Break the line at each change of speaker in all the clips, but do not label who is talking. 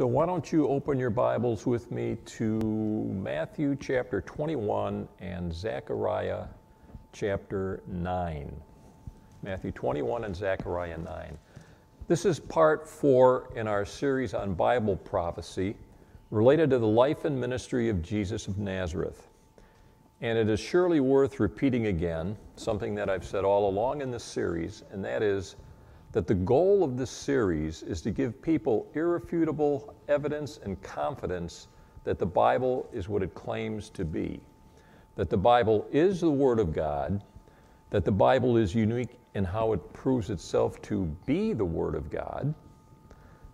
So, why don't you open your Bibles with me to Matthew chapter 21 and Zechariah chapter 9. Matthew 21 and Zechariah 9. This is part four in our series on Bible prophecy related to the life and ministry of Jesus of Nazareth. And it is surely worth repeating again something that I've said all along in this series, and that is that the goal of this series is to give people irrefutable evidence and confidence that the Bible is what it claims to be. That the Bible is the Word of God, that the Bible is unique in how it proves itself to be the Word of God,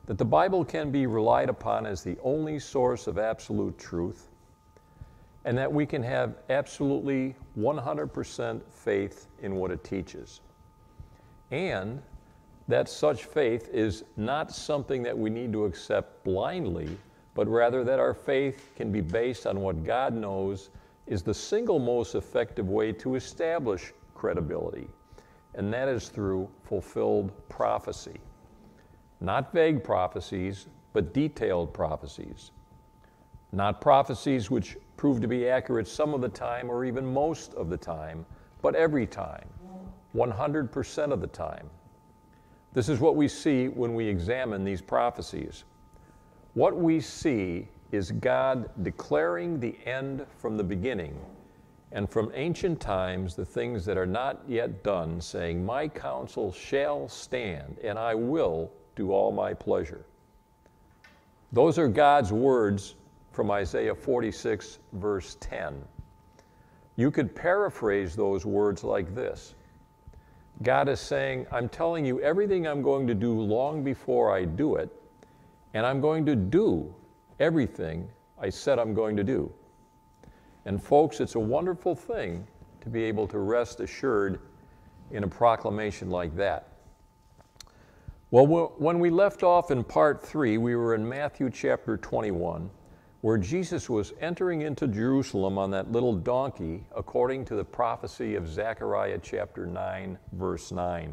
that the Bible can be relied upon as the only source of absolute truth, and that we can have absolutely 100% faith in what it teaches. And that such faith is not something that we need to accept blindly, but rather that our faith can be based on what God knows is the single most effective way to establish credibility, and that is through fulfilled prophecy. Not vague prophecies, but detailed prophecies. Not prophecies which prove to be accurate some of the time or even most of the time, but every time, 100% of the time. This is what we see when we examine these prophecies. What we see is God declaring the end from the beginning, and from ancient times the things that are not yet done, saying, My counsel shall stand, and I will do all my pleasure. Those are God's words from Isaiah 46, verse 10. You could paraphrase those words like this God is saying, I'm telling you everything I'm going to do long before I do it, and I'm going to do everything I said I'm going to do. And, folks, it's a wonderful thing to be able to rest assured in a proclamation like that. Well, when we left off in part three, we were in Matthew chapter 21 where Jesus was entering into Jerusalem on that little donkey, according to the prophecy of Zechariah chapter 9, verse 9.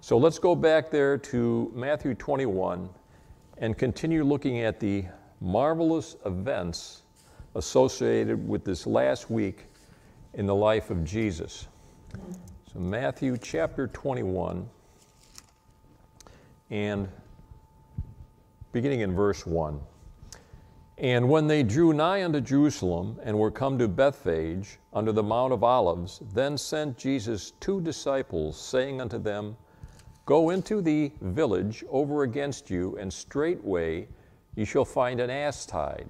So let's go back there to Matthew 21 and continue looking at the marvelous events associated with this last week in the life of Jesus. So, Matthew chapter 21, and beginning in verse 1. And when they drew nigh unto Jerusalem and were come to Bethphage under the Mount of Olives, then sent Jesus two disciples, saying unto them, Go into the village over against you, and straightway ye shall find an ass tied,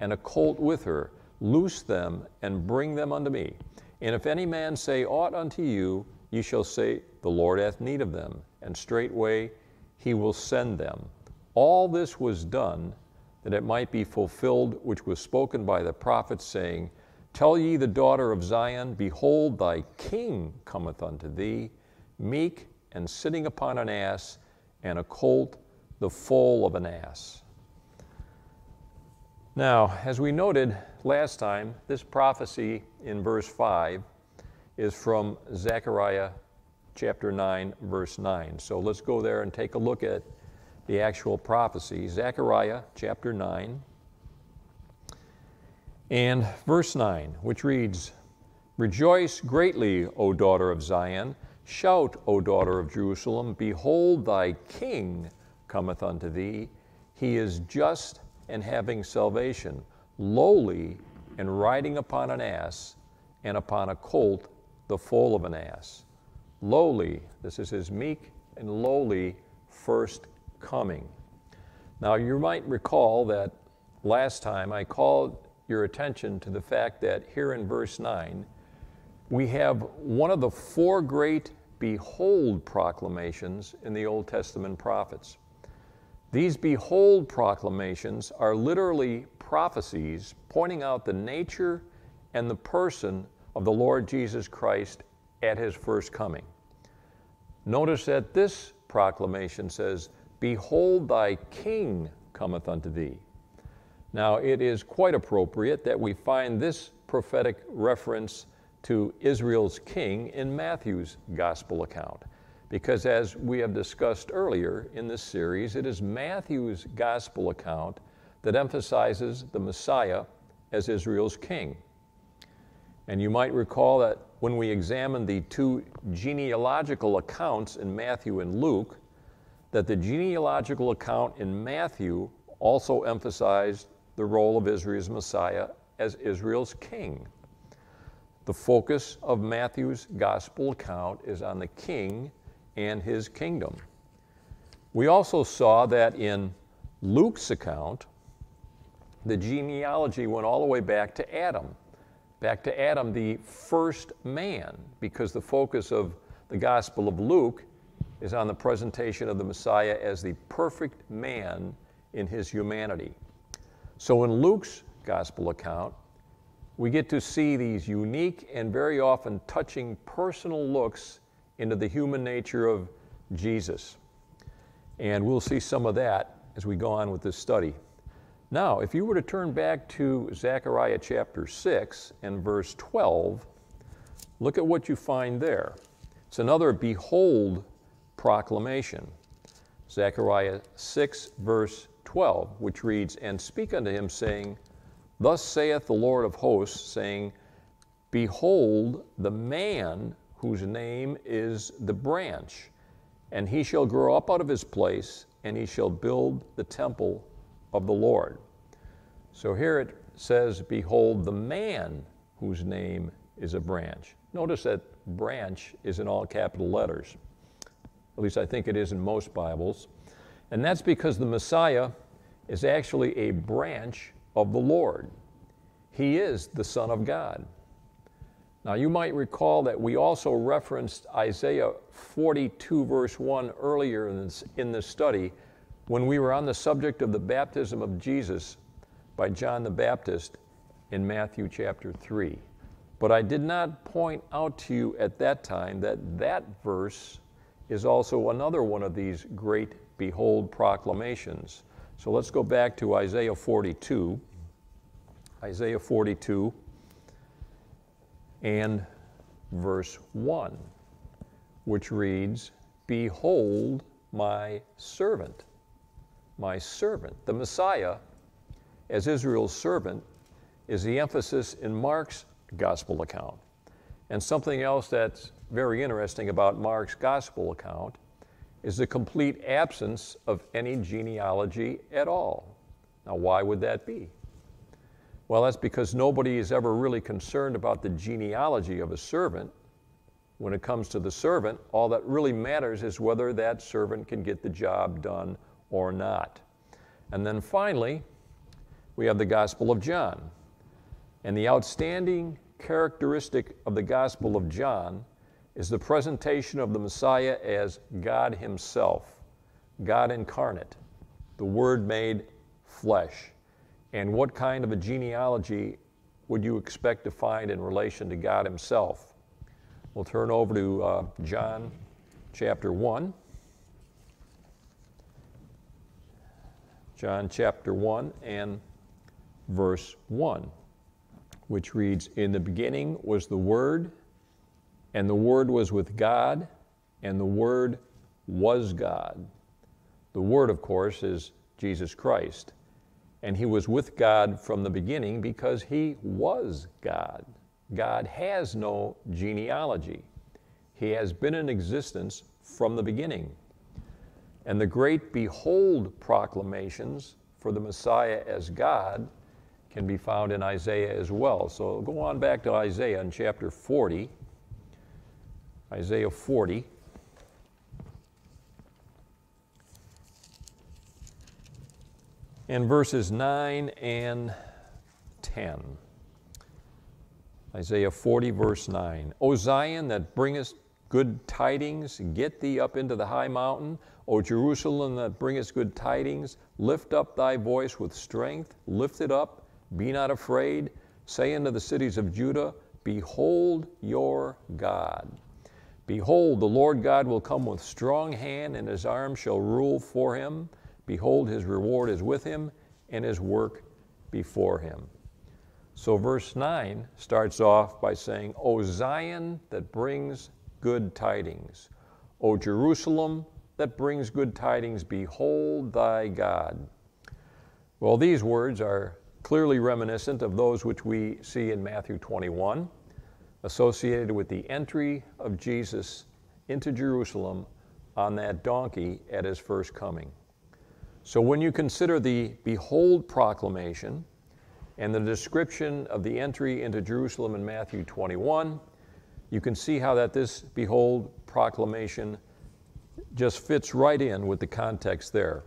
and a colt with her. Loose them and bring them unto me. And if any man say aught unto you, ye shall say, The Lord hath need of them, and straightway he will send them. All this was done that it might be fulfilled which was spoken by the prophet, saying, Tell ye the daughter of Zion, Behold, thy king cometh unto thee, meek and sitting upon an ass, and a colt, the foal of an ass. Now, as we noted last time, this prophecy in verse 5 is from Zechariah chapter 9, verse 9. So let's go there and take a look at the actual prophecy. Zechariah chapter 9 and verse 9, which reads Rejoice greatly, O daughter of Zion. Shout, O daughter of Jerusalem. Behold, thy king cometh unto thee. He is just and having salvation, lowly and riding upon an ass, and upon a colt, the foal of an ass. Lowly, this is his meek and lowly first coming. Now, you might recall that last time I called your attention to the fact that here in verse 9, we have one of the four great behold proclamations in the Old Testament prophets. These behold proclamations are literally prophecies pointing out the nature and the person of the Lord Jesus Christ at his first coming. Notice that this proclamation says, Behold, thy king cometh unto thee. Now, it is quite appropriate that we find this prophetic reference to Israel's king in Matthew's gospel account, because as we have discussed earlier in this series, it is Matthew's gospel account that emphasizes the Messiah as Israel's king. And you might recall that when we examined the two genealogical accounts in Matthew and Luke, that the genealogical account in Matthew also emphasized the role of Israel's Messiah as Israel's king. The focus of Matthew's gospel account is on the king and his kingdom. We also saw that in Luke's account, the genealogy went all the way back to Adam, back to Adam, the first man, because the focus of the Gospel of Luke is on the presentation of the Messiah as the perfect man in his humanity. So in Luke's Gospel account, we get to see these unique and very often touching personal looks into the human nature of Jesus. And we'll see some of that as we go on with this study. Now, if you were to turn back to Zechariah chapter 6 and verse 12, look at what you find there. It's another behold proclamation. Zechariah 6, verse 12, which reads, And speak unto him, saying, Thus saith the Lord of hosts, saying, Behold, the man whose name is the branch, and he shall grow up out of his place, and he shall build the temple of the Lord. So here it says, Behold, the man whose name is a branch. Notice that branch is in all capital letters. At least I think it is in most Bibles. And that's because the Messiah is actually a branch of the Lord. He is the Son of God. Now, you might recall that we also referenced Isaiah 42, verse 1, earlier in this, in this study when we were on the subject of the baptism of Jesus by John the Baptist in Matthew chapter 3. But I did not point out to you at that time that that verse is also another one of these great behold proclamations. So let's go back to Isaiah 42. Isaiah 42 and verse 1, which reads, Behold my servant, my servant. The Messiah as Israel's servant is the emphasis in Mark's gospel account. And something else that's very interesting about Mark's gospel account is the complete absence of any genealogy at all. Now, why would that be? Well, that's because nobody is ever really concerned about the genealogy of a servant. When it comes to the servant, all that really matters is whether that servant can get the job done or not. And then finally, we have the Gospel of John. And the outstanding characteristic of the Gospel of John is the presentation of the Messiah as God Himself, God incarnate, the Word made flesh. And what kind of a genealogy would you expect to find in relation to God Himself? We'll turn over to uh, John chapter 1. John chapter 1 and verse 1, which reads In the beginning was the Word, and the Word was with God, and the Word was God. The Word, of course, is Jesus Christ. And he was with God from the beginning because he was God. God has no genealogy. He has been in existence from the beginning. And the great Behold proclamations for the Messiah as God can be found in Isaiah as well. So go on back to Isaiah in chapter 40. Isaiah 40. And verses 9 and 10. Isaiah 40, verse 9. O Zion, that bringest good tidings, get thee up into the high mountain. O Jerusalem, that bringest good tidings, lift up thy voice with strength, lift it up be not afraid. Say unto the cities of Judah, Behold your God. Behold, the Lord God will come with strong hand, and his arm shall rule for him. Behold, his reward is with him, and his work before him. So, verse 9 starts off by saying, O Zion that brings good tidings. O Jerusalem, that brings good tidings, behold thy God. Well, these words are clearly reminiscent of those which we see in Matthew 21, associated with the entry of Jesus into Jerusalem on that donkey at his first coming. So when you consider the Behold proclamation and the description of the entry into Jerusalem in Matthew 21, you can see how that this Behold proclamation just fits right in with the context there.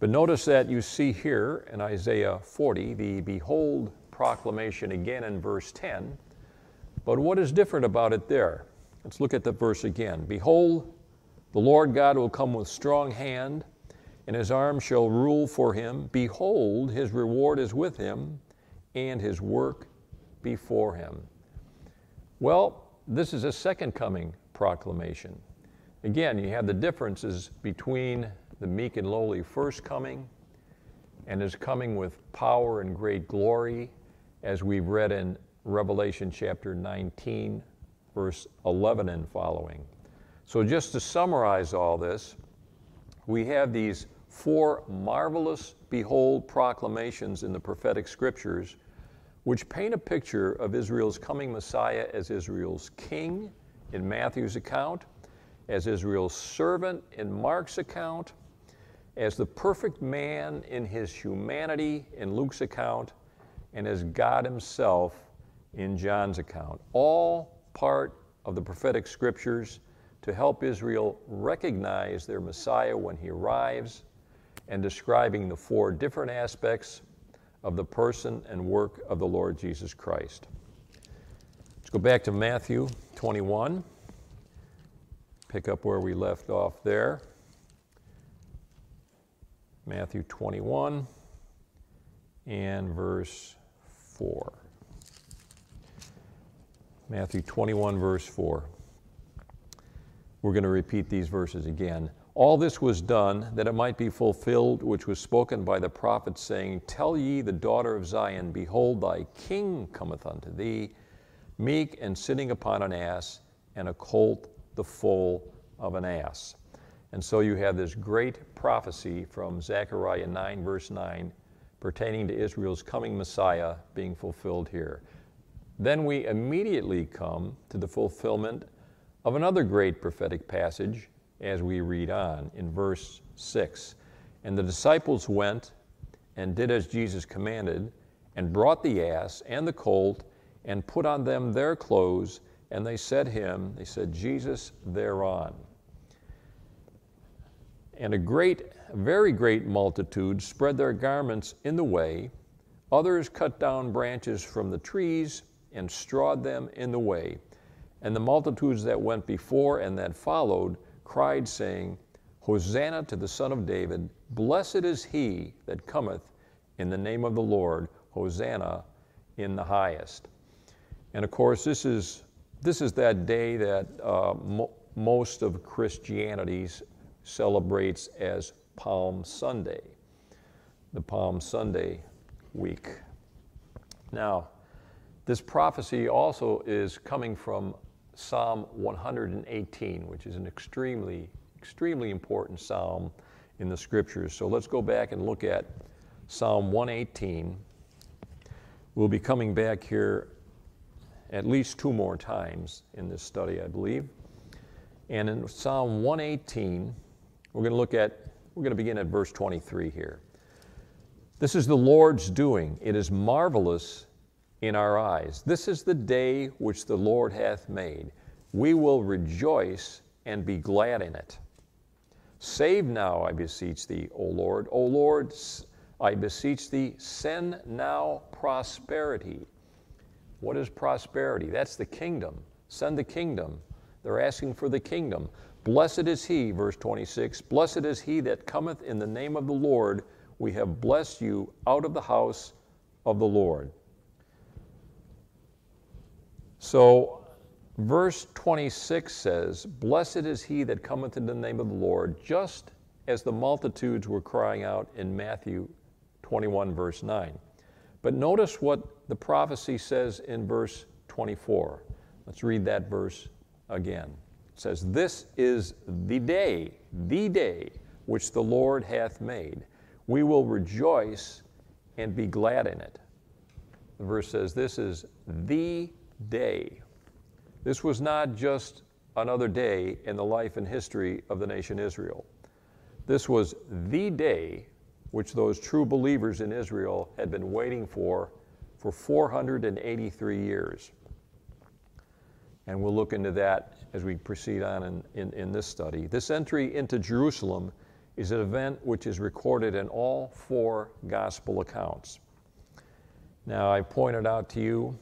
But notice that you see here in Isaiah 40 the Behold proclamation again in verse 10. But what is different about it there? Let's look at the verse again. Behold, the Lord God will come with strong hand, and his arm shall rule for him. Behold, his reward is with him, and his work before him. Well, this is a second coming proclamation. Again, you have the differences between the meek and lowly first coming and his coming with power and great glory, as we've read in Revelation chapter 19, verse 11 and following. So, just to summarize all this, we have these four marvelous behold proclamations in the prophetic scriptures, which paint a picture of Israel's coming Messiah as Israel's king in Matthew's account as Israel's servant in Mark's account, as the perfect man in his humanity in Luke's account, and as God Himself in John's account. All part of the prophetic scriptures to help Israel recognize their Messiah when he arrives and describing the four different aspects of the person and work of the Lord Jesus Christ. Let's go back to Matthew 21 pick up where we left off there. Matthew 21 and verse 4. Matthew 21, verse 4. We're going to repeat these verses again. All this was done that it might be fulfilled, which was spoken by the prophet, saying, Tell ye the daughter of Zion, Behold, thy king cometh unto thee, meek and sitting upon an ass, and a colt the foal of an ass. And so you have this great prophecy from Zechariah 9, verse 9, pertaining to Israel's coming Messiah being fulfilled here. Then we immediately come to the fulfillment of another great prophetic passage as we read on in verse 6. And the disciples went and did as Jesus commanded, and brought the ass and the colt, and put on them their clothes, and they said him, they said, Jesus thereon. And a great, very great multitude spread their garments in the way. Others cut down branches from the trees and strawed them in the way. And the multitudes that went before and that followed cried, saying, Hosanna to the Son of David, blessed is he that cometh in the name of the Lord, Hosanna in the highest. And of course, this is this is that day that uh, mo- most of Christianity celebrates as Palm Sunday, the Palm Sunday week. Now, this prophecy also is coming from Psalm 118, which is an extremely, extremely important psalm in the scriptures. So let's go back and look at Psalm 118. We'll be coming back here at least two more times in this study, I believe. And in Psalm 118, we're going to look at, we're going to begin at verse 23 here. This is the Lord's doing. It is marvelous in our eyes. This is the day which the Lord hath made. We will rejoice and be glad in it. Save now, I beseech thee, O Lord. O Lord, I beseech thee, send now prosperity. What is prosperity? That's the kingdom. Send the kingdom. They're asking for the kingdom. Blessed is he, verse 26, blessed is he that cometh in the name of the Lord. We have blessed you out of the house of the Lord. So, verse 26 says, Blessed is he that cometh in the name of the Lord, just as the multitudes were crying out in Matthew 21, verse 9. But notice what the prophecy says in verse 24. Let's read that verse again. It says, This is the day, the day which the Lord hath made. We will rejoice and be glad in it. The verse says, This is the day. This was not just another day in the life and history of the nation Israel. This was the day which those true believers in Israel had been waiting for for 483 years. And we'll look into that as we proceed on in, in, in, this study. This entry into Jerusalem is an event which is recorded in all four gospel accounts. Now, I pointed out to you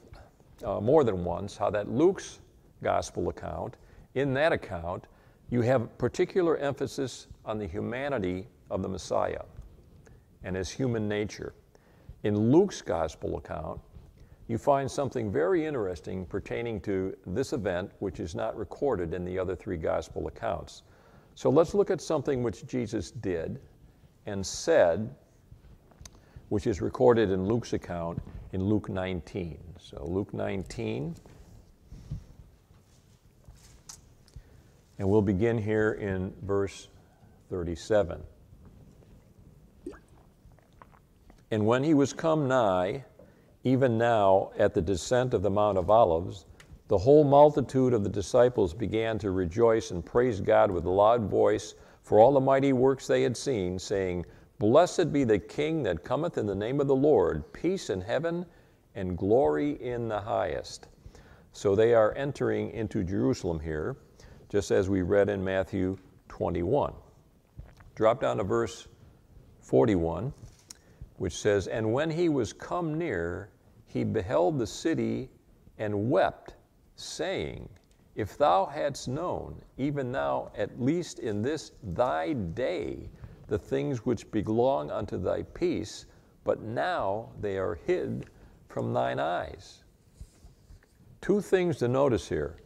uh, more than once how that Luke's gospel account, in that account, you have particular emphasis on the humanity of the Messiah and his human nature. In Luke's gospel account, you find something very interesting pertaining to this event, which is not recorded in the other three gospel accounts. So let's look at something which Jesus did and said, which is recorded in Luke's account in Luke 19. So, Luke 19. And we'll begin here in verse 37. And when he was come nigh, even now at the descent of the Mount of Olives, the whole multitude of the disciples began to rejoice and praise God with a loud voice for all the mighty works they had seen, saying, Blessed be the King that cometh in the name of the Lord, peace in heaven and glory in the highest. So they are entering into Jerusalem here, just as we read in Matthew 21. Drop down to verse 41, which says, And when he was come near, he beheld the city and wept, saying, If thou hadst known, even now, at least in this thy day, the things which belong unto thy peace, but now they are hid from thine eyes. Two things to notice here.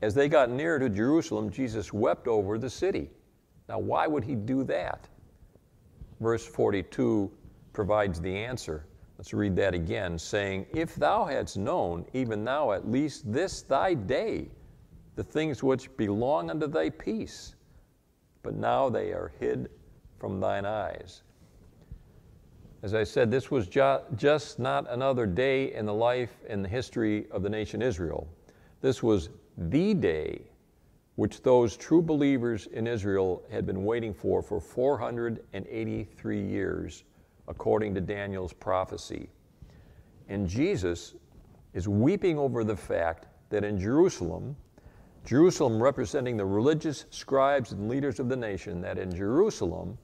As they got near to Jerusalem, Jesus wept over the city. Now, why would he do that? Verse 42 provides the answer. Let's read that again, saying, If thou hadst known, even now at least this thy day, the things which belong unto thy peace, but now they are hid from thine eyes. As I said, this was ju- just not another day in the life and the history of the nation Israel. This was the day which those true believers in Israel had been waiting for for 483 years, according to Daniel's prophecy. And Jesus is weeping over the fact that in Jerusalem, Jerusalem representing the religious scribes and leaders of the nation, that in Jerusalem,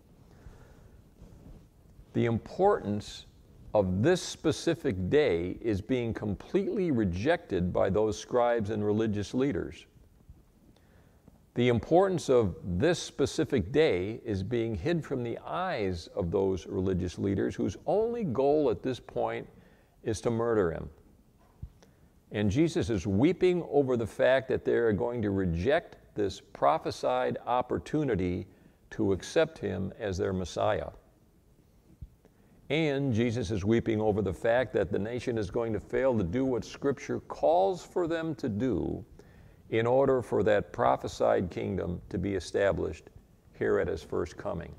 the importance of this specific day is being completely rejected by those scribes and religious leaders. The importance of this specific day is being hid from the eyes of those religious leaders whose only goal at this point is to murder him. And Jesus is weeping over the fact that they are going to reject this prophesied opportunity to accept him as their Messiah. And Jesus is weeping over the fact that the nation is going to fail to do what Scripture calls for them to do in order for that prophesied kingdom to be established here at his first coming.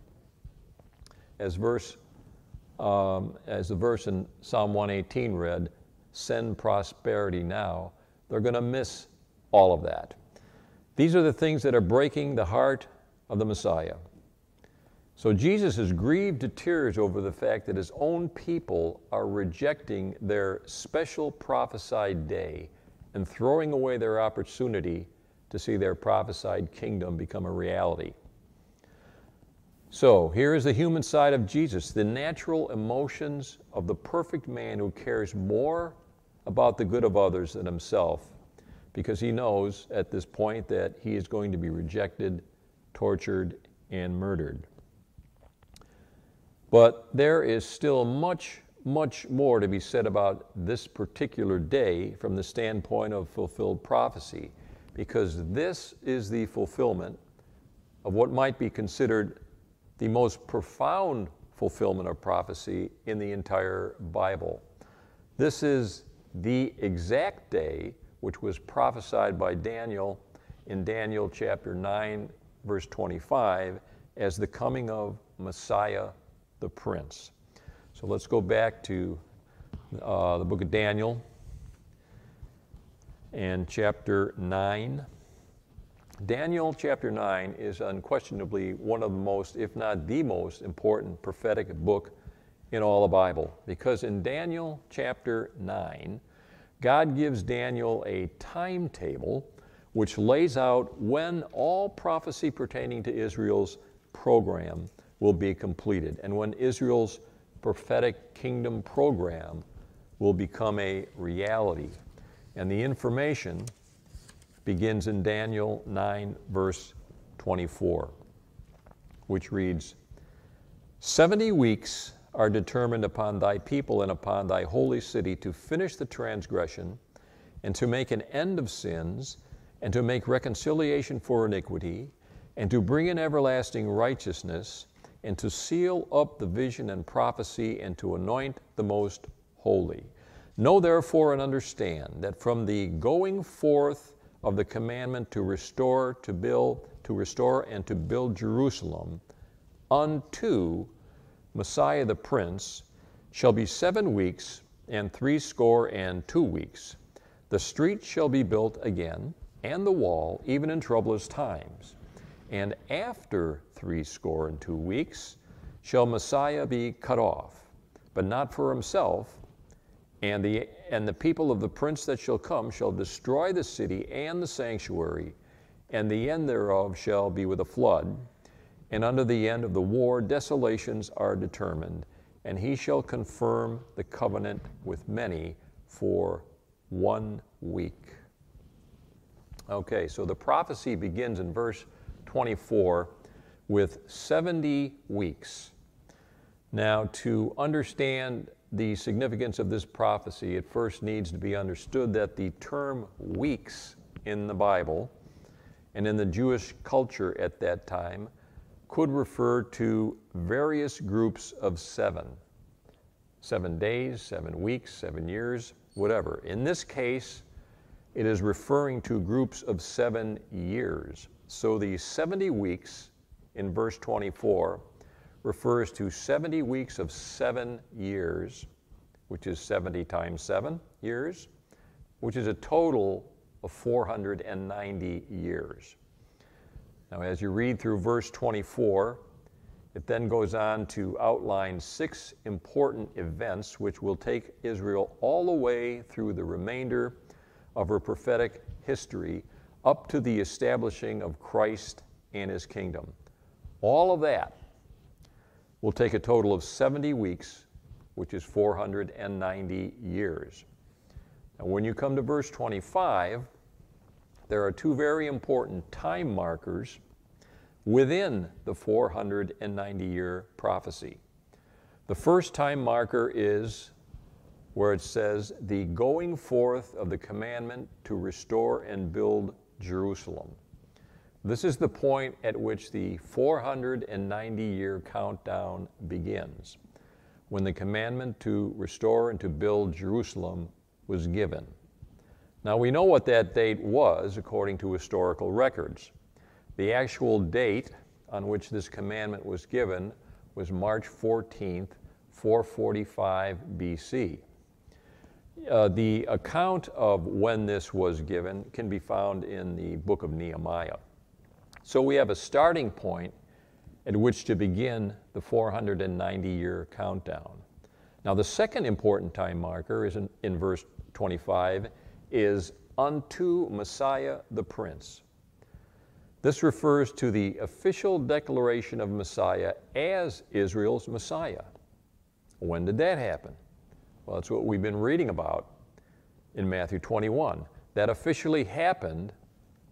As verse um, as the verse in Psalm 118 read, send prosperity now, they're going to miss all of that. These are the things that are breaking the heart of the Messiah. So Jesus is grieved to tears over the fact that his own people are rejecting their special prophesied day and throwing away their opportunity to see their prophesied kingdom become a reality. So, here is the human side of Jesus, the natural emotions of the perfect man who cares more about the good of others than himself, because he knows at this point that he is going to be rejected, tortured, and murdered. But there is still much, much more to be said about this particular day from the standpoint of fulfilled prophecy, because this is the fulfillment of what might be considered the most profound fulfillment of prophecy in the entire Bible. This is the exact day which was prophesied by Daniel in Daniel chapter 9, verse 25, as the coming of Messiah the Prince. So let's go back to uh, the book of Daniel and chapter 9. Daniel chapter 9 is unquestionably one of the most, if not the most important prophetic book in all the Bible. Because in Daniel chapter 9, God gives Daniel a timetable which lays out when all prophecy pertaining to Israel's program will be completed and when Israel's prophetic kingdom program will become a reality. And the information begins in Daniel 9, verse 24, which reads 70 weeks are determined upon thy people and upon thy holy city to finish the transgression and to make an end of sins and to make reconciliation for iniquity and to bring in everlasting righteousness and to seal up the vision and prophecy and to anoint the most holy. Know therefore and understand that from the going forth of the commandment to restore, to build, to restore and to build Jerusalem unto Messiah the Prince shall be seven weeks and threescore and two weeks. The street shall be built again, and the wall, even in troublous times. And after threescore and two weeks shall Messiah be cut off, but not for himself. And the, and the people of the prince that shall come shall destroy the city and the sanctuary, and the end thereof shall be with a flood and under the end of the war, desolations are determined, and he shall confirm the covenant with many for one week. Okay, so the prophecy begins in verse 24 with 70 weeks. Now, to understand the significance of this prophecy, it first needs to be understood that the term weeks in the Bible and in the Jewish culture at that time could refer to various groups of seven seven days, seven weeks, seven years, whatever. In this case, it is referring to groups of seven years. So the 70 weeks in verse 24 refers to 70 weeks of seven years, which is 70 times seven years, which is a total of 490 years. Now, as you read through verse 24, it then goes on to outline six important events which will take Israel all the way through the remainder of her prophetic history up to the establishing of Christ and his kingdom. All of that will take a total of 70 weeks, which is 490 years. Now, when you come to verse 25, there are two very important time markers within the 490 year prophecy. The first time marker is where it says, the going forth of the commandment to restore and build Jerusalem. This is the point at which the 490 year countdown begins, when the commandment to restore and to build Jerusalem was given. Now we know what that date was according to historical records. The actual date on which this commandment was given was March 14th, 445 BC. Uh, the account of when this was given can be found in the book of Nehemiah. So we have a starting point at which to begin the 490 year countdown. Now, the second important time marker is in, in verse 25 is unto Messiah the Prince. This refers to the official declaration of Messiah as Israel's Messiah. When did that happen? Well, that's what we've been reading about in Matthew 21. That officially happened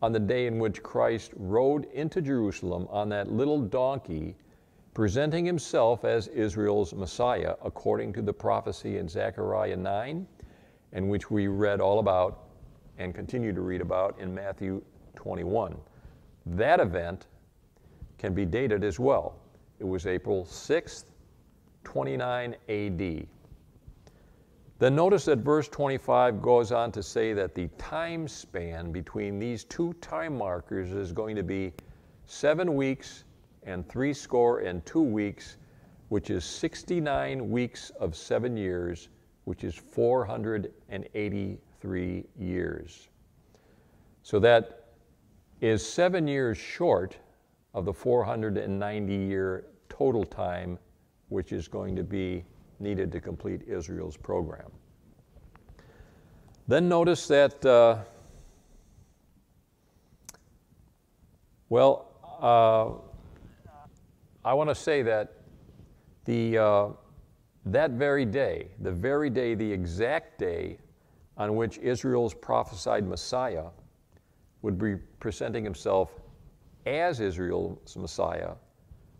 on the day in which Christ rode into Jerusalem on that little donkey, presenting himself as Israel's Messiah, according to the prophecy in Zechariah 9, and which we read all about and continue to read about in Matthew 21. That event can be dated as well. It was April 6th, 29 AD. Then notice that verse 25 goes on to say that the time span between these two time markers is going to be seven weeks and three score and two weeks, which is 69 weeks of seven years, which is 483 years. So that is seven years short of the 490 year total time, which is going to be needed to complete Israel's program. Then notice that, uh, well, uh, I want to say that the, uh, that very day, the very day, the exact day on which Israel's prophesied Messiah would be presenting himself as Israel's Messiah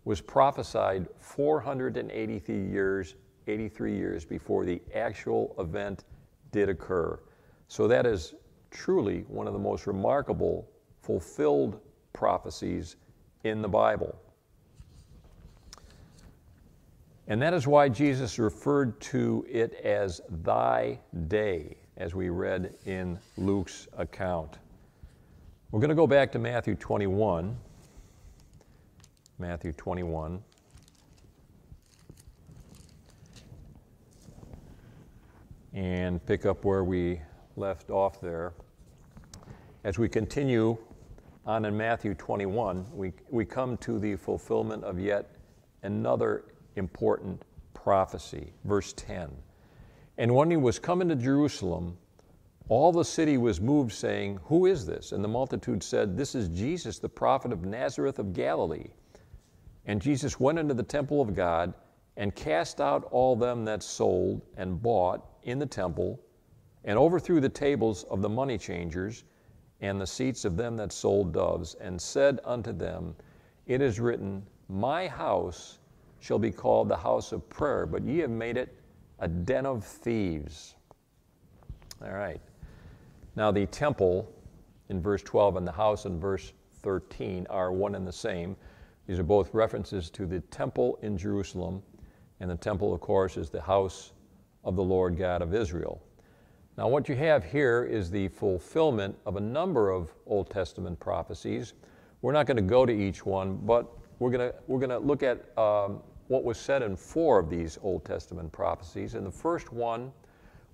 was prophesied 483 years, 83 years before the actual event did occur. So that is truly one of the most remarkable fulfilled prophecies in the Bible. And that is why Jesus referred to it as thy day, as we read in Luke's account. We're going to go back to Matthew 21. Matthew 21. And pick up where we left off there. As we continue on in Matthew 21, we, we come to the fulfillment of yet another important prophecy. Verse 10. And when he was coming to Jerusalem, all the city was moved, saying, Who is this? And the multitude said, This is Jesus, the prophet of Nazareth of Galilee. And Jesus went into the temple of God and cast out all them that sold and bought in the temple, and overthrew the tables of the money changers and the seats of them that sold doves, and said unto them, It is written, My house shall be called the house of prayer, but ye have made it a den of thieves. All right. Now, the temple in verse 12 and the house in verse 13 are one and the same. These are both references to the temple in Jerusalem, and the temple, of course, is the house of the Lord God of Israel. Now, what you have here is the fulfillment of a number of Old Testament prophecies. We're not going to go to each one, but we're going to, we're going to look at um, what was said in four of these Old Testament prophecies. And the first one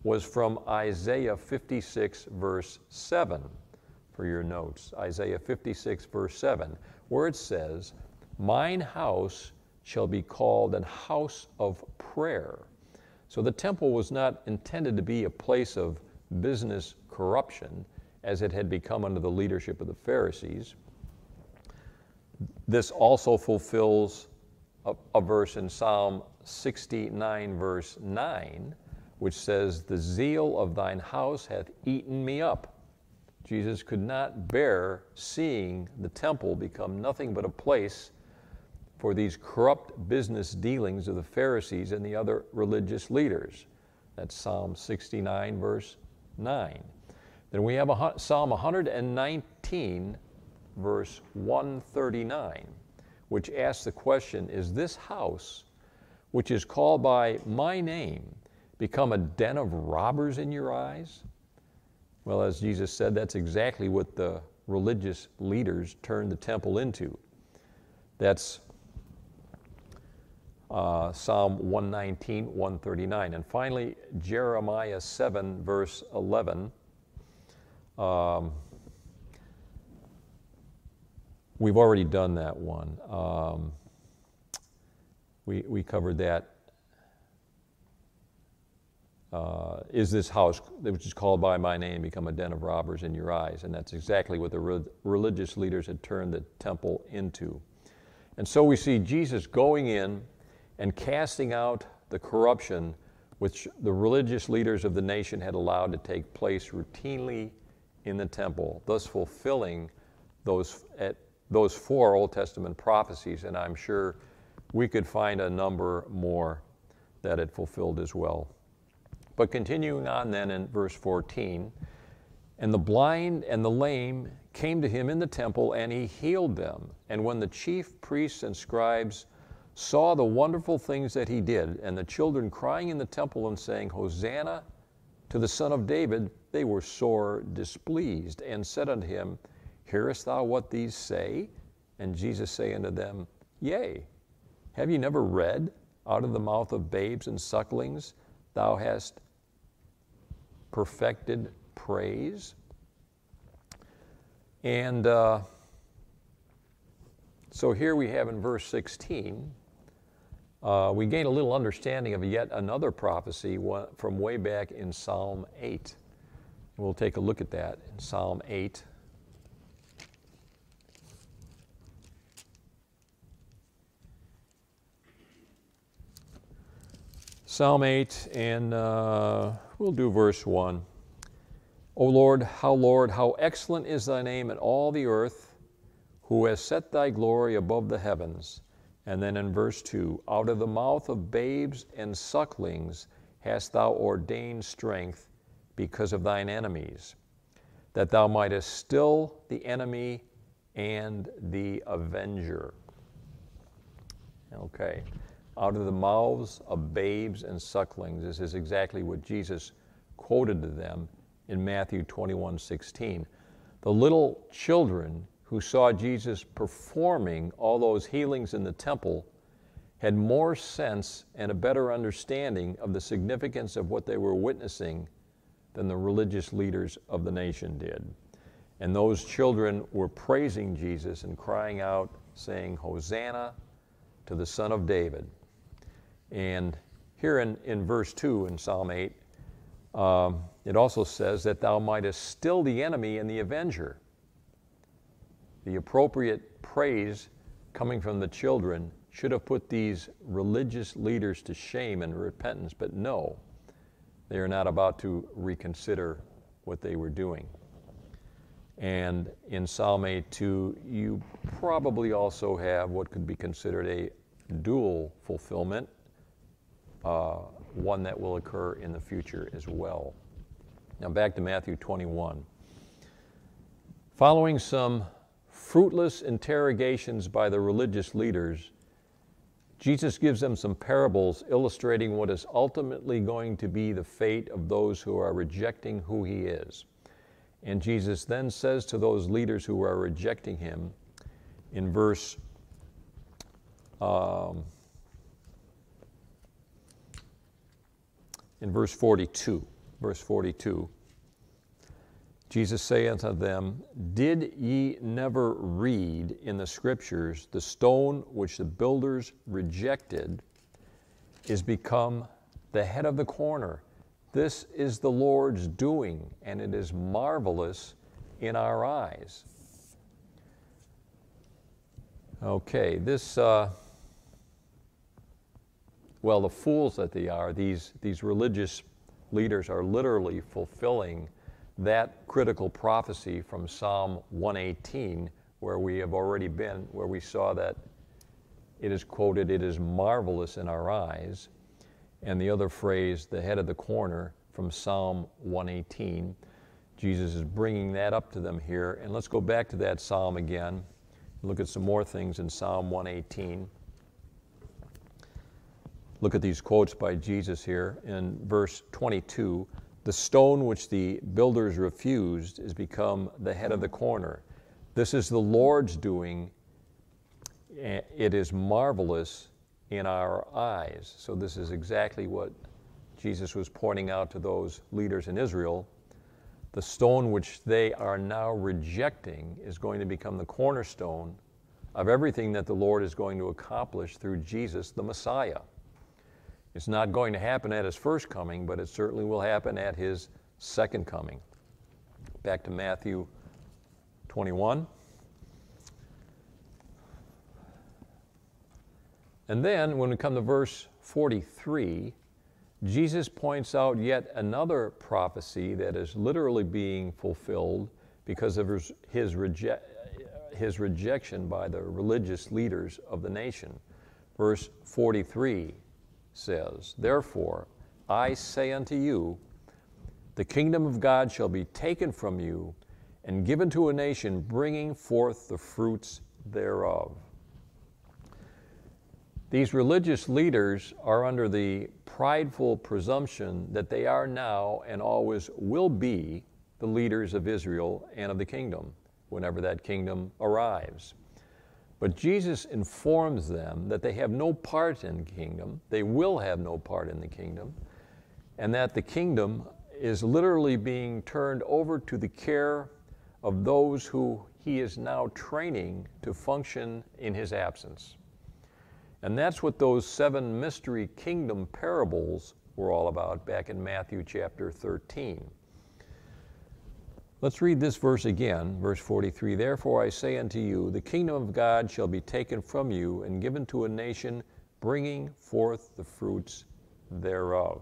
was from Isaiah 56, verse 7, for your notes. Isaiah 56, verse 7, where it says, Mine house shall be called an house of prayer. So the temple was not intended to be a place of business corruption as it had become under the leadership of the Pharisees. This also fulfills a, a, verse in Psalm 69, verse 9, which says, The zeal of thine house hath eaten me up. Jesus could not bear seeing the temple become nothing but a place for these corrupt business dealings of the Pharisees and the other religious leaders. That's Psalm 69, verse 9. Then we have a, Psalm 119, verse 139, which asks the question Is this house, which is called by my name, become a den of robbers in your eyes? Well, as Jesus said, that's exactly what the religious leaders turned the temple into. That's uh, Psalm 119, 139. And finally, Jeremiah 7, verse 11. Um, we've already done that one. Um, we, we covered that. Uh, is this house, which is called by my name, become a den of robbers in your eyes? And that's exactly what the re- religious leaders had turned the temple into. And so we see Jesus going in and casting out the corruption which the religious leaders of the nation had allowed to take place routinely in the temple, thus fulfilling those, at, those four Old Testament prophecies, and I'm sure we could find a number more that it fulfilled as well. But continuing on then in verse 14, and the blind and the lame came to him in the temple, and he healed them. And when the chief priests and scribes saw the wonderful things that he did, and the children crying in the temple and saying, Hosanna to the Son of David, they were sore displeased, and said unto him, Hearest thou what these say? And Jesus say unto them, Yea. Have ye never read, Out of the mouth of babes and sucklings thou hast perfected praise? And uh, so here we have in verse 16, uh, we gain a little understanding of yet another prophecy from way back in Psalm 8. We'll take a look at that in Psalm 8. Psalm 8, and uh, we'll do verse 1. O Lord, how Lord, how excellent is thy name in all the earth, who has set thy glory above the heavens. And then in verse 2 Out of the mouth of babes and sucklings hast thou ordained strength because of thine enemies, that thou mightest still the enemy and the avenger. Okay. Out of the mouths of babes and sucklings. This is exactly what Jesus quoted to them in Matthew 21 16. The little children who saw Jesus performing all those healings in the temple had more sense and a better understanding of the significance of what they were witnessing than the religious leaders of the nation did. And those children were praising Jesus and crying out, saying, Hosanna to the Son of David. And here in, in verse 2 in Psalm 8, um, it also says that thou mightest still the enemy and the avenger the appropriate praise coming from the children should have put these religious leaders to shame and repentance, but no, they are not about to reconsider what they were doing. And in Psalm 8 2, you probably also have what could be considered a dual fulfillment, uh, one that will occur in the future as well. Now back to Matthew 21. Following some fruitless interrogations by the religious leaders, Jesus gives them some parables illustrating what is ultimately going to be the fate of those who are rejecting who he is. And Jesus then says to those leaders who are rejecting him in verse um, in verse 42, verse 42, Jesus saith unto them, Did ye never read in the Scriptures, the stone which the builders rejected is become the head of the corner? This is the Lord's doing, and it is marvelous in our eyes. Okay, this, uh, well, the fools that they are, these, these religious leaders are literally fulfilling that critical prophecy from Psalm 118, where we have already been, where we saw that it is quoted, it is marvelous in our eyes. And the other phrase, the head of the corner, from Psalm 118. Jesus is bringing that up to them here. And let's go back to that psalm again. Look at some more things in Psalm 118. Look at these quotes by Jesus here in verse 22 the stone which the builders refused is become the head of the corner. This is the Lord's doing. Eh, it is marvelous in our eyes. So, this is exactly what Jesus was pointing out to those leaders in Israel. The stone which they are now rejecting is going to become the cornerstone of everything that the Lord is going to accomplish through Jesus, the Messiah. It's not going to happen at his first coming, but it certainly will happen at his second coming. Back to Matthew 21. And then when we come to verse 43, Jesus points out yet another prophecy that is literally being fulfilled because of his, his, reje- his rejection by the religious leaders of the nation. Verse 43 says, Therefore, I say unto you, the kingdom of God shall be taken from you and given to a nation bringing forth the fruits thereof. These religious leaders are under the prideful presumption that they are now and always will be the leaders of Israel and of the kingdom whenever that kingdom arrives. But Jesus informs them that they have no part in the kingdom, they will have no part in the kingdom, and that the kingdom is literally being turned over to the care of those who he is now training to function in his absence. And that's what those seven mystery kingdom parables were all about back in Matthew chapter 13. Let's read this verse again, verse 43. Therefore I say unto you, the kingdom of God shall be taken from you and given to a nation bringing forth the fruits thereof.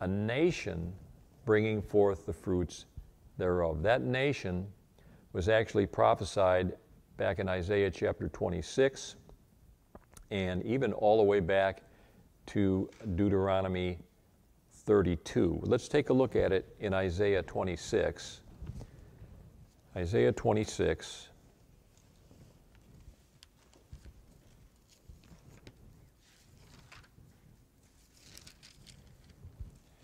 A nation bringing forth the fruits thereof. That nation was actually prophesied back in Isaiah chapter 26 and even all the way back to Deuteronomy 32. Let's take a look at it in Isaiah 26. Isaiah 26.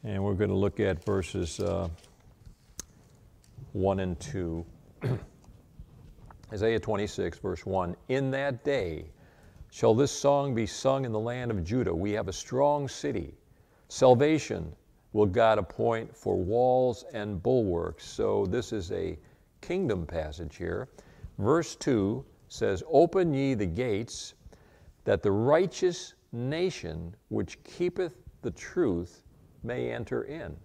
And we're going to look at verses uh, 1 and 2. Isaiah 26, verse 1 In that day shall this song be sung in the land of Judah. We have a strong city. Salvation will God appoint for walls and bulwarks. So this is a kingdom passage here. Verse 2 says, Open ye the gates, that the righteous nation which keepeth the truth may enter in.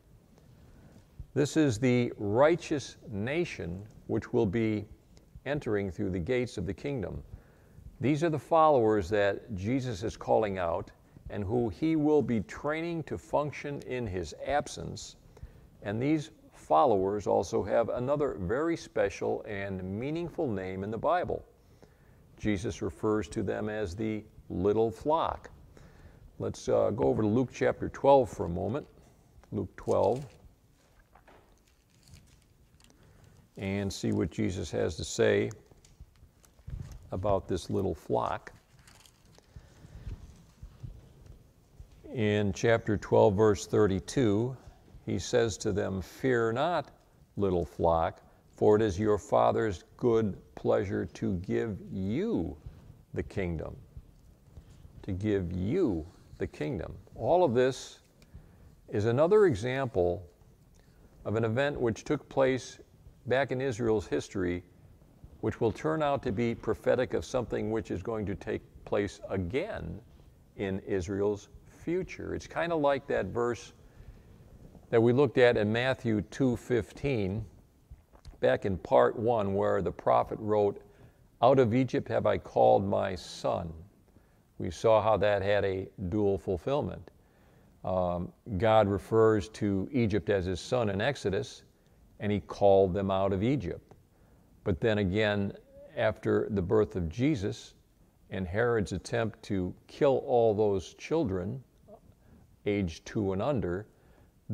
This is the righteous nation which will be entering through the gates of the kingdom. These are the followers that Jesus is calling out and who he will be training to function in his absence. And these followers also have another very special and meaningful name in the Bible. Jesus refers to them as the little flock. Let's uh, go over to Luke chapter 12 for a moment. Luke 12. And see what Jesus has to say about this little flock. In chapter 12, verse 32, he says to them, Fear not, little flock, for it is your Father's good pleasure to give you the kingdom. To give you the kingdom. All of this is another example of an event which took place back in Israel's history, which will turn out to be prophetic of something which is going to take place again in Israel's future. It's kind of like that verse that we looked at in Matthew 2:15 back in part 1 where the prophet wrote out of Egypt have I called my son. We saw how that had a dual fulfillment. Um, God refers to Egypt as his son in Exodus, and he called them out of Egypt. But then again, after the birth of Jesus and Herod's attempt to kill all those children, age two and under,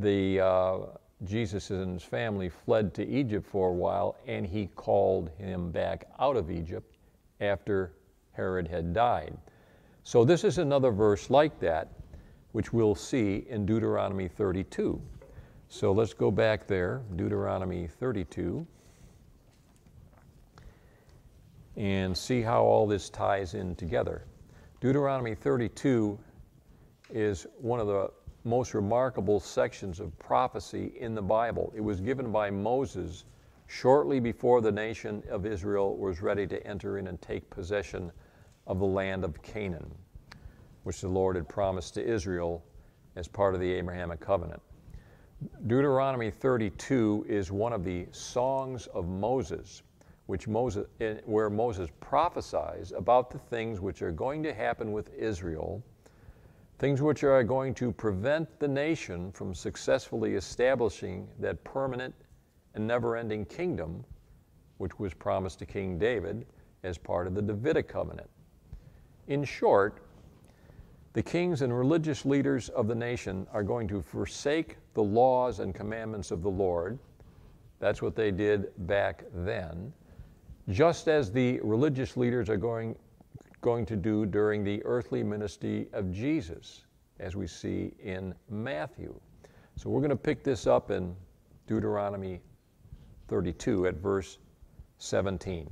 the uh, Jesus and his family fled to Egypt for a while, and he called him back out of Egypt after Herod had died. So this is another verse like that, which we'll see in Deuteronomy 32. So let's go back there, Deuteronomy 32, and see how all this ties in together. Deuteronomy 32 is one of the most remarkable sections of prophecy in the Bible. It was given by Moses shortly before the nation of Israel was ready to enter in and take possession of the land of Canaan, which the Lord had promised to Israel as part of the Abrahamic covenant. Deuteronomy 32 is one of the songs of Moses, which Moses, eh, where Moses prophesies about the things which are going to happen with Israel things which are going to prevent the nation from successfully establishing that permanent and never ending kingdom which was promised to King David as part of the Davidic covenant. In short, the kings and religious leaders of the nation are going to forsake the laws and commandments of the Lord. That's what they did back then. Just as the religious leaders are going going to do during the earthly ministry of Jesus, as we see in Matthew. So we're going to pick this up in Deuteronomy 32 at verse 17.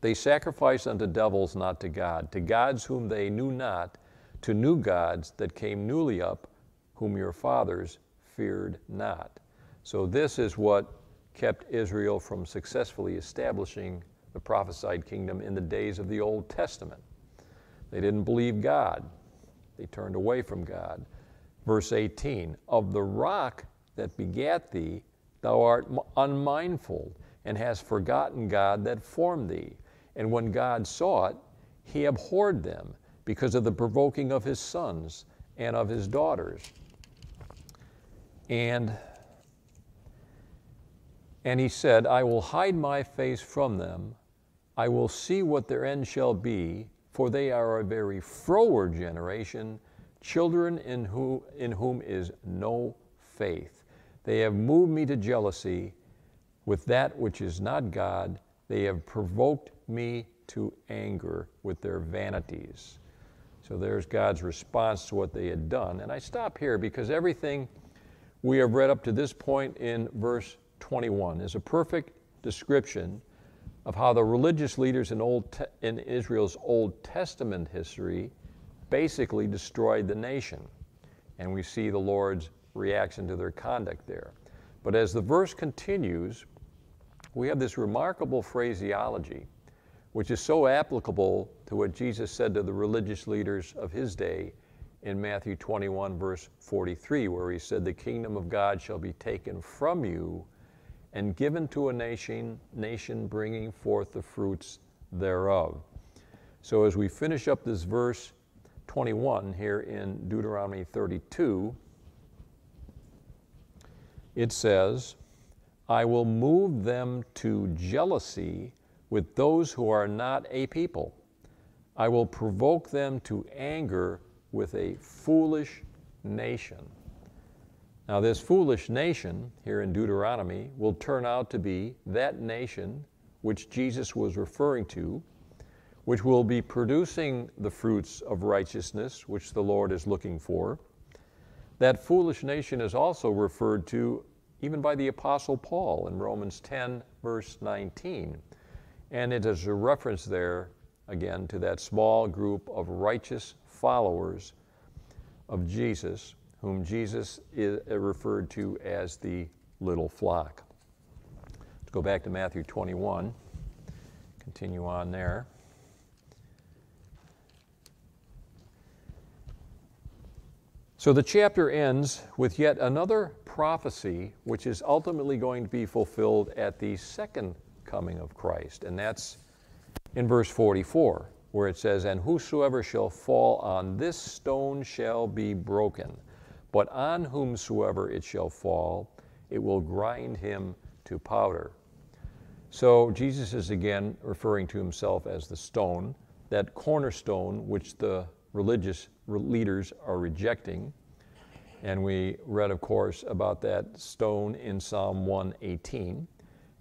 They sacrificed unto devils, not to God, to gods whom they knew not, to new gods that came newly up, whom your fathers feared not. So, this is what kept Israel from successfully establishing the prophesied kingdom in the days of the Old Testament. They didn't believe God, they turned away from God. Verse 18 Of the rock that begat thee, thou art unmindful, and hast forgotten God that formed thee. And when God saw it, he abhorred them because of the provoking of his sons and of his daughters. And and he said, I will hide my face from them. I will see what their end shall be, for they are a very froward generation, children in, who, in whom is no faith. They have moved me to jealousy with that which is not God. They have provoked me to anger with their vanities. So there's God's response to what they had done. And I stop here because everything we have read up to this point in verse 21 is a perfect description of how the religious leaders in, Old Te- in Israel's Old Testament history basically destroyed the nation. And we see the Lord's reaction to their conduct there. But as the verse continues, we have this remarkable phraseology, which is so applicable to what Jesus said to the religious leaders of his day in Matthew 21, verse 43, where he said, The kingdom of God shall be taken from you and given to a nation, nation bringing forth the fruits thereof. So as we finish up this verse 21 here in Deuteronomy 32, it says, I will move them to jealousy with those who are not a people. I will provoke them to anger with a foolish nation. Now, this foolish nation here in Deuteronomy will turn out to be that nation which Jesus was referring to, which will be producing the fruits of righteousness which the Lord is looking for. That foolish nation is also referred to even by the Apostle Paul in Romans 10, verse 19. And it is a reference there, again, to that small group of righteous followers of Jesus, whom Jesus is uh, referred to as the little flock. Let's go back to Matthew 21, continue on there. So the chapter ends with yet another prophecy which is ultimately going to be fulfilled at the second coming of Christ. And that's in verse 44, where it says, And whosoever shall fall on this stone shall be broken, but on whomsoever it shall fall, it will grind him to powder. So Jesus is again referring to himself as the stone, that cornerstone which the religious leaders are rejecting. And we read, of course, about that stone in Psalm 118.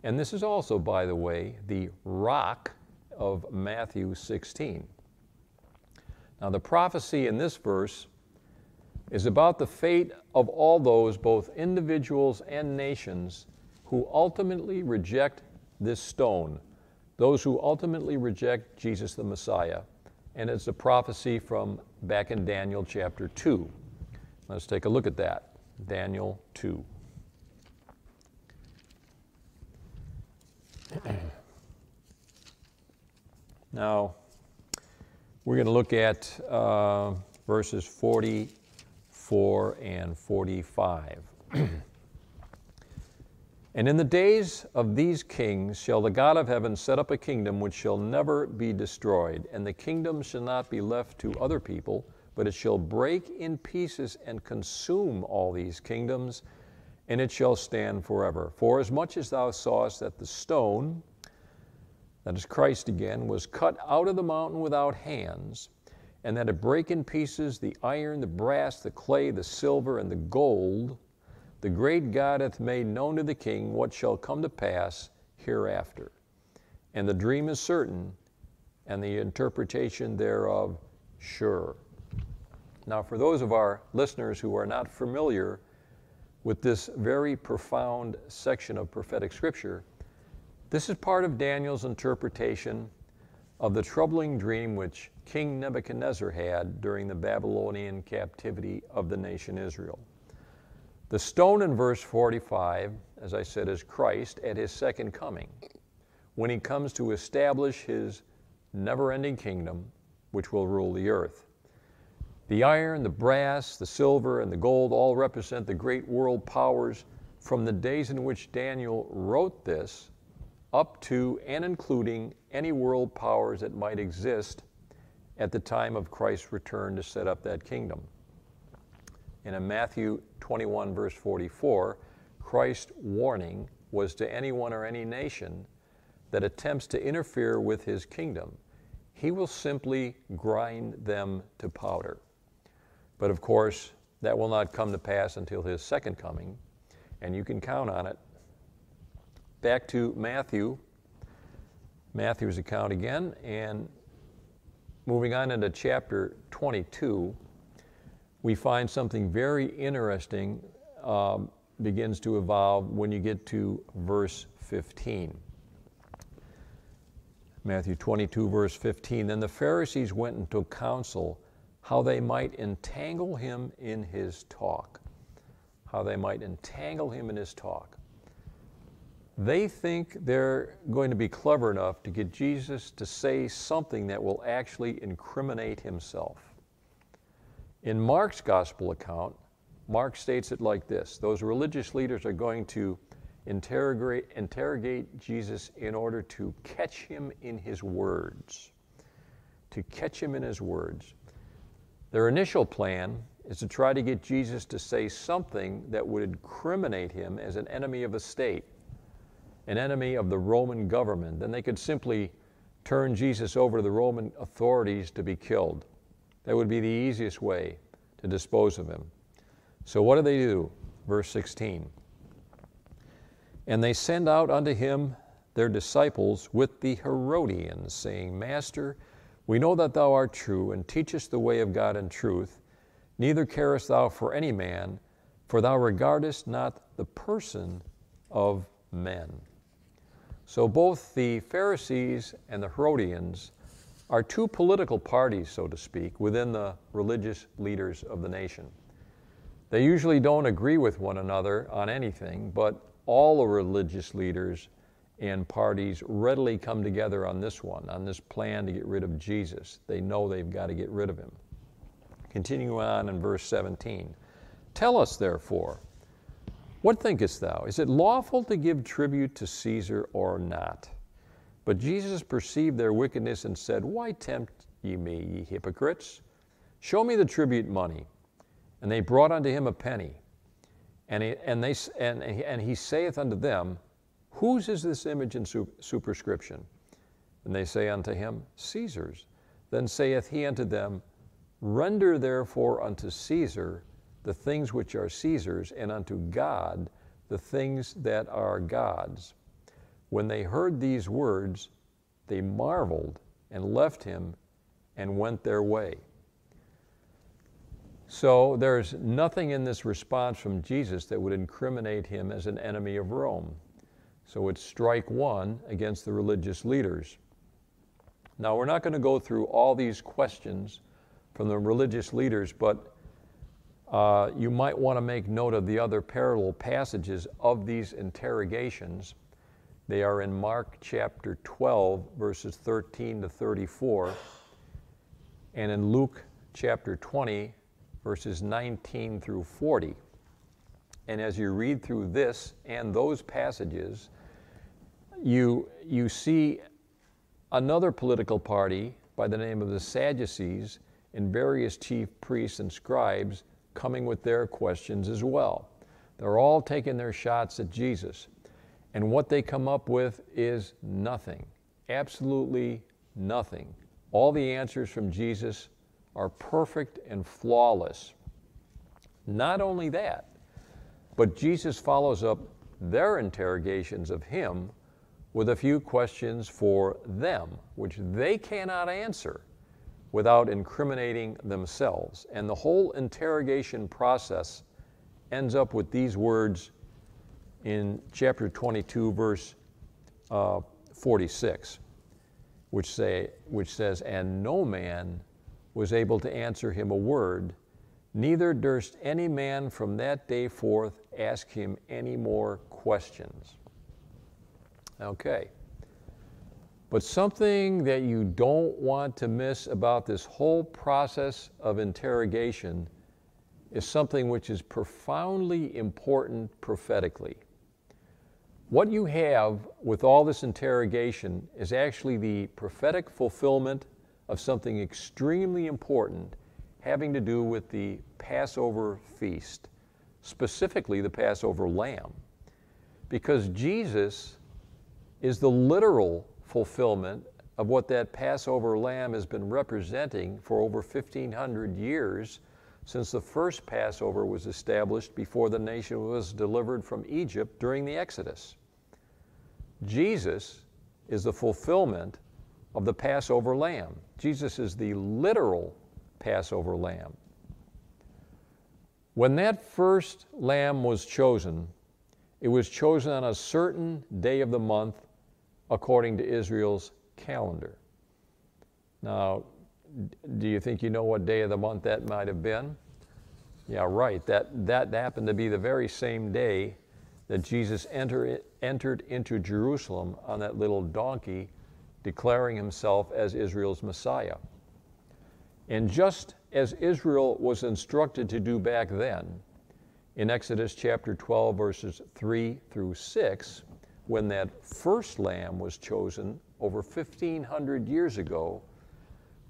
And this is also, by the way, the rock of Matthew 16. Now, the prophecy in this verse is about the fate of all those, both individuals and nations, who ultimately reject this stone, those who ultimately reject Jesus the Messiah and it's a prophecy from back in Daniel chapter 2. Let's take a look at that. Daniel 2. now, we're going to look at uh, verses 44 and 45. And in the days of these kings shall the God of heaven set up a kingdom which shall never be destroyed, and the kingdom shall not be left to other people, but it shall break in pieces and consume all these kingdoms, and it shall stand forever. For as much as thou sawest that the stone, that is Christ again, was cut out of the mountain without hands, and that it break in pieces the iron, the brass, the clay, the silver, and the gold, the great God hath made known to the king what shall come to pass hereafter. And the dream is certain, and the interpretation thereof sure. Now, for those of our listeners who are not familiar with this very profound section of prophetic scripture, this is part of Daniel's interpretation of the troubling dream which King Nebuchadnezzar had during the Babylonian captivity of the nation Israel. The stone in verse 45, as I said, is Christ at his second coming, when he comes to establish his never ending kingdom, which will rule the earth. The iron, the brass, the silver, and the gold all represent the great world powers from the days in which Daniel wrote this up to and including any world powers that might exist at the time of Christ's return to set up that kingdom. And in Matthew 21, verse 44, Christ's warning was to anyone or any nation that attempts to interfere with his kingdom, he will simply grind them to powder. But of course, that will not come to pass until his second coming, and you can count on it. Back to Matthew, Matthew's account again, and moving on into chapter 22, we find something very interesting um, begins to evolve when you get to verse 15. Matthew 22, verse 15. Then the Pharisees went into council how they might entangle him in his talk. How they might entangle him in his talk. They think they're going to be clever enough to get Jesus to say something that will actually incriminate himself. In Mark's gospel account, Mark states it like this Those religious leaders are going to interrogate, interrogate Jesus in order to catch him in his words. To catch him in his words. Their initial plan is to try to get Jesus to say something that would incriminate him as an enemy of the state, an enemy of the Roman government. Then they could simply turn Jesus over to the Roman authorities to be killed. That would be the easiest way to dispose of him. So what do they do? Verse 16. And they send out unto him their disciples with the Herodians, saying, Master, we know that thou art true, and teachest the way of God in truth. Neither carest thou for any man, for thou regardest not the person of men. So both the Pharisees and the Herodians are two political parties, so to speak, within the religious leaders of the nation. They usually don't agree with one another on anything, but all the religious leaders and parties readily come together on this one, on this plan to get rid of Jesus. They know they've got to get rid of him. Continue on in verse 17. Tell us, therefore, what thinkest thou? Is it lawful to give tribute to Caesar or not? But Jesus perceived their wickedness and said, Why tempt ye me, ye hypocrites? Show me the tribute money. And they brought unto him a penny. And he, and they, and, and he saith unto them, Whose is this image and superscription? And they say unto him, Caesar's. Then saith he unto them, Render therefore unto Caesar the things which are Caesar's, and unto God the things that are God's. When they heard these words, they marveled and left him and went their way. So there's nothing in this response from Jesus that would incriminate him as an enemy of Rome. So it's strike one against the religious leaders. Now, we're not going to go through all these questions from the religious leaders, but uh, you might want to make note of the other parallel passages of these interrogations. They are in Mark chapter 12, verses 13 to 34, and in Luke chapter 20, verses 19 through 40. And as you read through this and those passages, you, you see another political party by the name of the Sadducees and various chief priests and scribes coming with their questions as well. They're all taking their shots at Jesus. And what they come up with is nothing, absolutely nothing. All the answers from Jesus are perfect and flawless. Not only that, but Jesus follows up their interrogations of him with a few questions for them, which they cannot answer without incriminating themselves. And the whole interrogation process ends up with these words in chapter 22, verse uh, 46, which, say, which says, And no man was able to answer him a word, neither durst any man from that day forth ask him any more questions. Okay. But something that you don't want to miss about this whole process of interrogation is something which is profoundly important prophetically. What you have with all this interrogation is actually the prophetic fulfillment of something extremely important having to do with the Passover feast, specifically the Passover lamb. Because Jesus is the literal fulfillment of what that Passover lamb has been representing for over 1,500 years since the first Passover was established before the nation was delivered from Egypt during the Exodus. Jesus is the fulfillment of the Passover lamb. Jesus is the literal Passover lamb. When that first lamb was chosen, it was chosen on a certain day of the month according to Israel's calendar. Now, do you think you know what day of the month that might have been? Yeah, right. That, that happened to be the very same day that Jesus enter, entered into Jerusalem on that little donkey, declaring himself as Israel's Messiah. And just as Israel was instructed to do back then, in Exodus chapter 12, verses 3 through 6, when that first lamb was chosen over 1,500 years ago,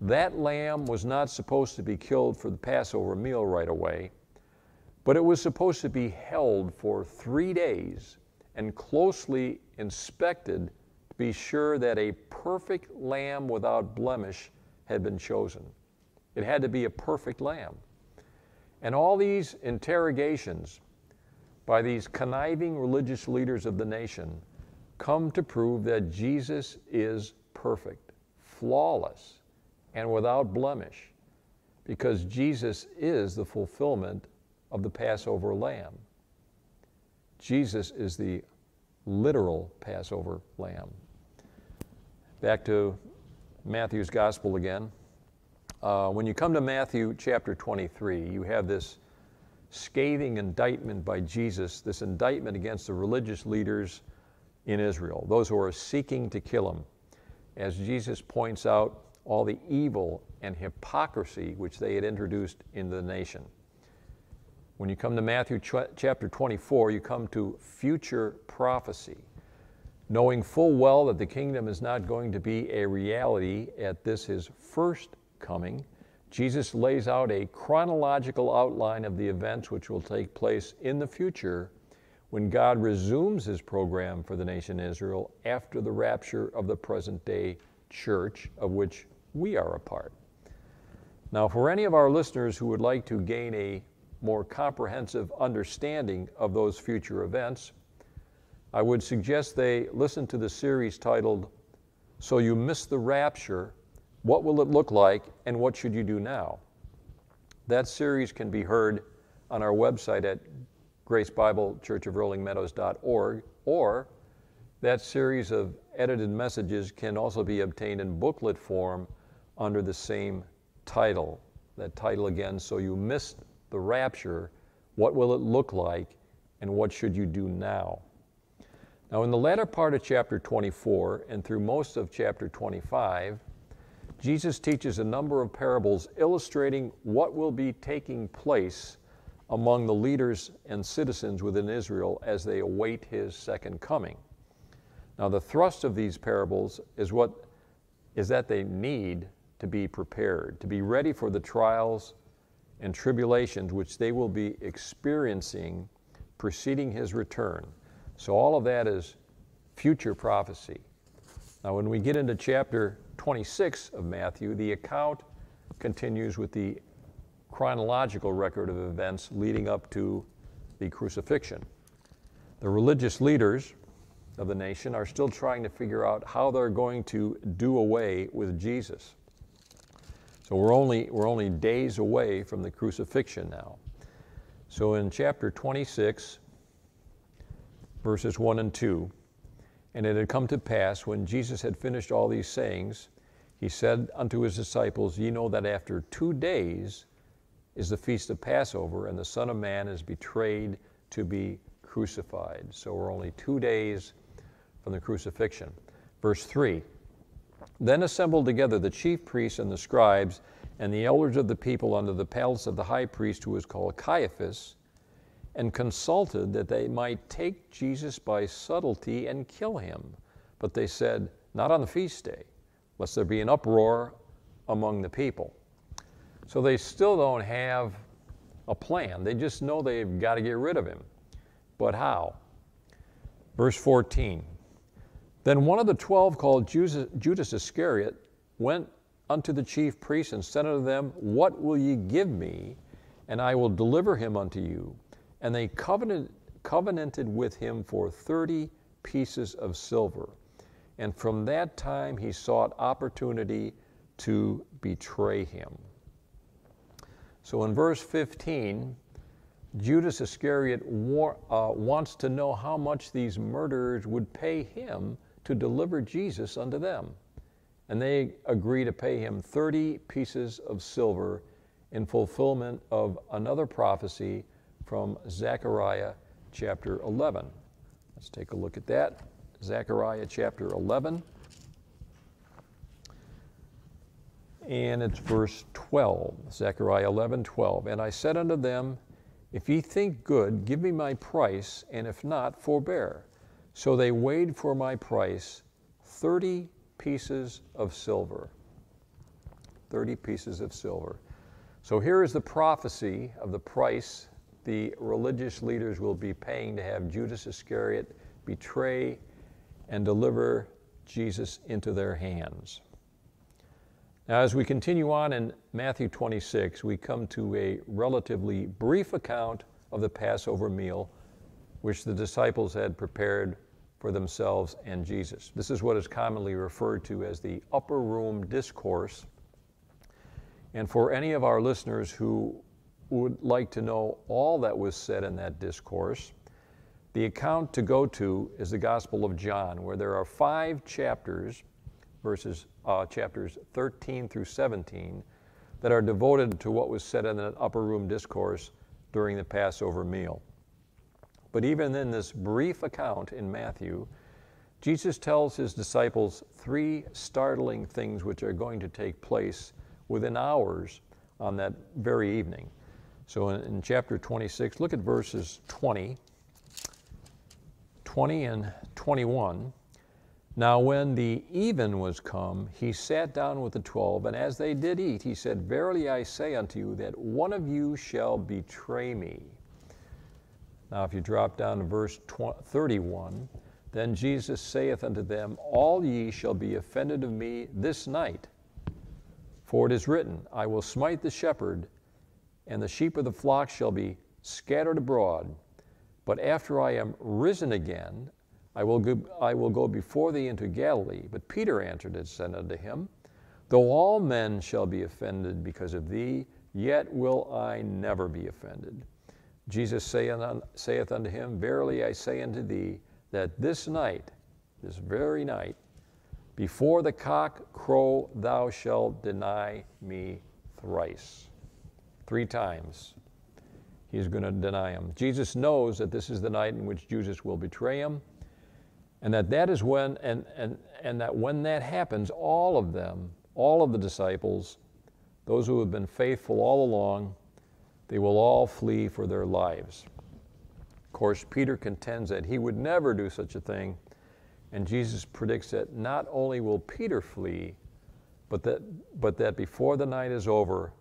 that lamb was not supposed to be killed for the Passover meal right away, but it was supposed to be held for three days and closely inspected to be sure that a perfect lamb without blemish had been chosen. It had to be a perfect lamb. And all these interrogations by these conniving religious leaders of the nation come to prove that Jesus is perfect, flawless, and without blemish, because Jesus is the fulfillment of the Passover lamb. Jesus is the literal Passover lamb. Back to Matthew's gospel again. Uh, when you come to Matthew chapter 23, you have this scathing indictment by Jesus, this indictment against the religious leaders in Israel, those who are seeking to kill him. As Jesus points out all the evil and hypocrisy which they had introduced into the nation. When you come to Matthew chapter 24, you come to future prophecy, knowing full well that the kingdom is not going to be a reality at this his first coming. Jesus lays out a chronological outline of the events which will take place in the future when God resumes his program for the nation Israel after the rapture of the present day church, of which we are a part. Now, for any of our listeners who would like to gain a more comprehensive understanding of those future events, I would suggest they listen to the series titled, So You Missed the Rapture What Will It Look Like and What Should You Do Now? That series can be heard on our website at Grace Bible Church of Rolling Meadows.org, or that series of edited messages can also be obtained in booklet form under the same title. That title again, So You Missed the Rapture, What Will It Look Like, and What Should You Do Now? Now, in the latter part of chapter 24 and through most of chapter 25, Jesus teaches a number of parables illustrating what will be taking place among the leaders and citizens within Israel as they await his second coming. Now, the thrust of these parables is what is that they need to be prepared, to be ready for the trials and tribulations which they will be experiencing preceding his return. So, all of that is future prophecy. Now, when we get into chapter 26 of Matthew, the account continues with the chronological record of events leading up to the crucifixion. The religious leaders of the nation are still trying to figure out how they're going to do away with Jesus. So we're only, we're only days away from the crucifixion now. So in chapter 26, verses 1 and 2, and it had come to pass when Jesus had finished all these sayings, he said unto his disciples, Ye know that after two days is the feast of Passover, and the Son of Man is betrayed to be crucified. So we're only two days from the crucifixion. Verse 3 Then assembled together the chief priests and the scribes and the elders of the people under the palace of the high priest, who was called Caiaphas, and consulted that they might take Jesus by subtlety and kill him. But they said, Not on the feast day, lest there be an uproar among the people. So they still don't have a plan. They just know they've got to get rid of him. But how? Verse 14 Then one of the twelve, called Judas Iscariot, went unto the chief priests and said unto them, What will ye give me, and I will deliver him unto you? And they covenanted, covenanted with him for thirty pieces of silver. And from that time he sought opportunity to betray him. So in verse 15, Judas Iscariot war, uh, wants to know how much these murderers would pay him to deliver Jesus unto them. And they agree to pay him 30 pieces of silver in fulfillment of another prophecy from Zechariah chapter 11. Let's take a look at that. Zechariah chapter 11. And it's verse 12, Zechariah 11, 12. And I said unto them, If ye think good, give me my price, and if not, forbear. So they weighed for my price 30 pieces of silver. 30 pieces of silver. So here is the prophecy of the price the religious leaders will be paying to have Judas Iscariot betray and deliver Jesus into their hands. Now, as we continue on in Matthew 26, we come to a relatively brief account of the Passover meal which the disciples had prepared for themselves and Jesus. This is what is commonly referred to as the upper room discourse. And for any of our listeners who would like to know all that was said in that discourse, the account to go to is the Gospel of John, where there are five chapters, verses uh, chapters 13 through 17, that are devoted to what was said in that upper room discourse during the Passover meal. But even in this brief account in Matthew, Jesus tells his disciples three startling things which are going to take place within hours on that very evening. So in, in, chapter 26, look at verses 20, 20 and 21. Now, when the even was come, he sat down with the twelve, and as they did eat, he said, Verily I say unto you, that one of you shall betray me. Now, if you drop down to verse 31, then Jesus saith unto them, All ye shall be offended of me this night. For it is written, I will smite the shepherd, and the sheep of the flock shall be scattered abroad. But after I am risen again, I will go, I will go before thee into Galilee. But Peter answered and said unto him, Though all men shall be offended because of thee, yet will I never be offended. Jesus saith unto him, Verily I say unto thee, that this night, this very night, before the cock crow, thou shalt deny me thrice three times. He's going to deny him. Jesus knows that this is the night in which Jesus will betray him, and that that is when, and, and, and that when that happens, all of them, all of the disciples, those who have been faithful all along, they will all flee for their lives. Of course, Peter contends that he would never do such a thing, and Jesus predicts that not only will Peter flee, but that, but that before the night is over,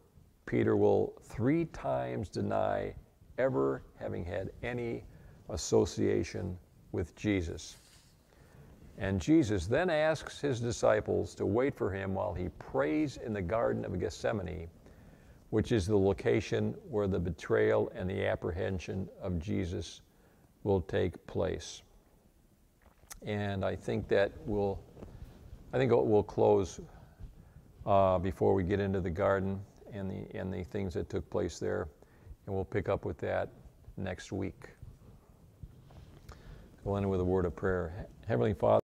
Peter will three times deny ever having had any association with Jesus. And Jesus then asks his disciples to wait for him while he prays in the Garden of Gethsemane, which is the location where the betrayal and the apprehension of Jesus will take place. And I think that will, I think we'll close uh, before we get into the garden and the, and the things that took place there. And we'll pick up with that next week. We'll end with a word of prayer. Heavenly Father,